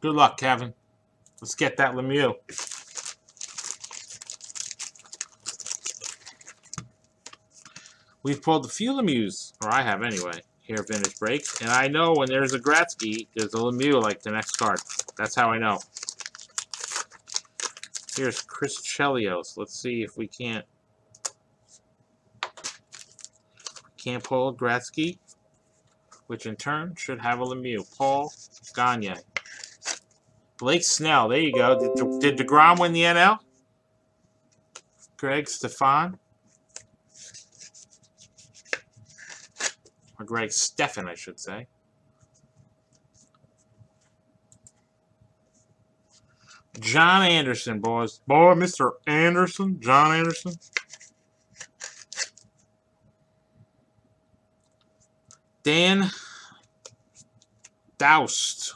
Good luck, Kevin. Let's get that Lemieux. We've pulled a few Lemieux, or I have anyway, here Vintage Breaks. And I know when there's a Gretzky, there's a Lemieux like the next card. That's how I know. Here's Chris Chelios. Let's see if we can't can't pull Gretzky, which in turn should have a Lemieux. Paul Gagne. Blake Snell. There you go. Did, did DeGrom win the NL? Greg Stefan. Or Greg Stefan, I should say. John Anderson, boys. Boy, Mr. Anderson. John Anderson. Dan Daoust.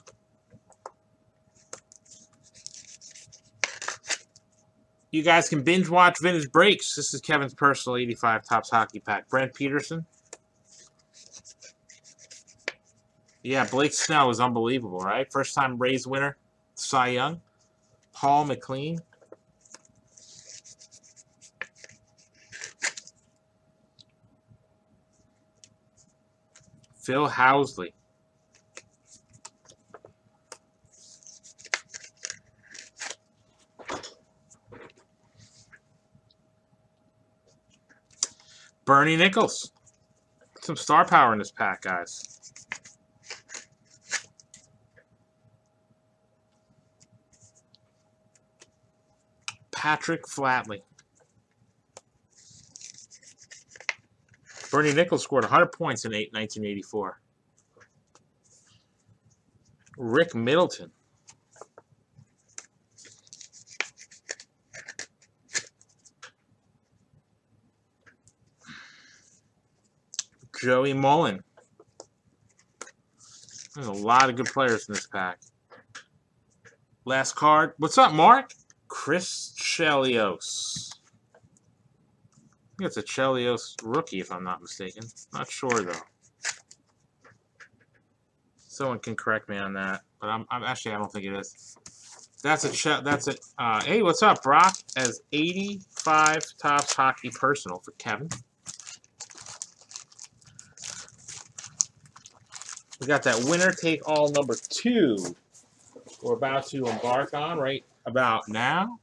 You guys can binge watch Vintage Breaks. This is Kevin's personal 85 Topps Hockey Pack. Brent Peterson. Yeah, Blake Snell was unbelievable, right? First time Rays winner, Cy Young. Paul MacLean. Phil Housley. Bernie Nicholls. Some star power in this pack, guys. Patrick Flatley. Bernie Nicholls scored 100 points in 8, 1984. Rick Middleton. Joey Mullen. There's a lot of good players in this pack. Last card. What's up, Mark? Chris Chelios. I think it's a Chelios rookie, if I'm not mistaken. Not sure, though. Someone can correct me on that, but I'm, I'm actually I don't think it is. That's a that's a uh, hey, what's up, Brock? As 85 Topps Hockey Personal for Kevin. We got that winner take all number two we're about to embark on right about now.